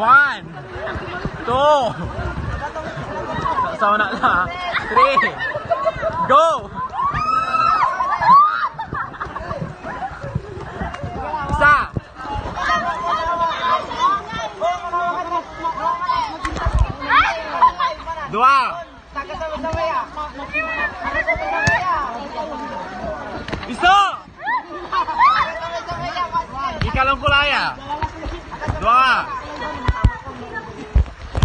Four. Sama na na. Three. Go! Isa. Dua. Gusto! Ikalong kulaya. Dua.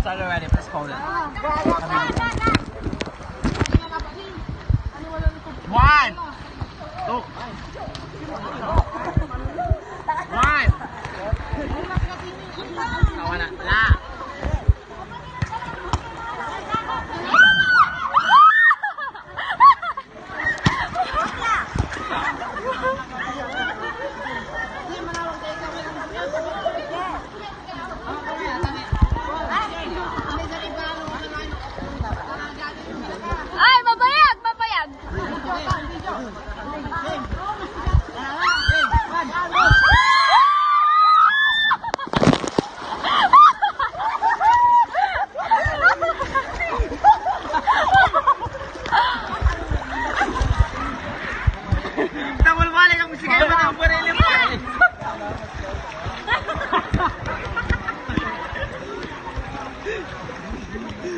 在这边你不是人。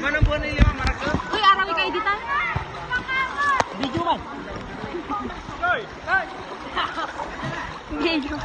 Mana buwan ni lima maraka? Uy, arawi kayo dito. Video man. Hoy, hoy. Video.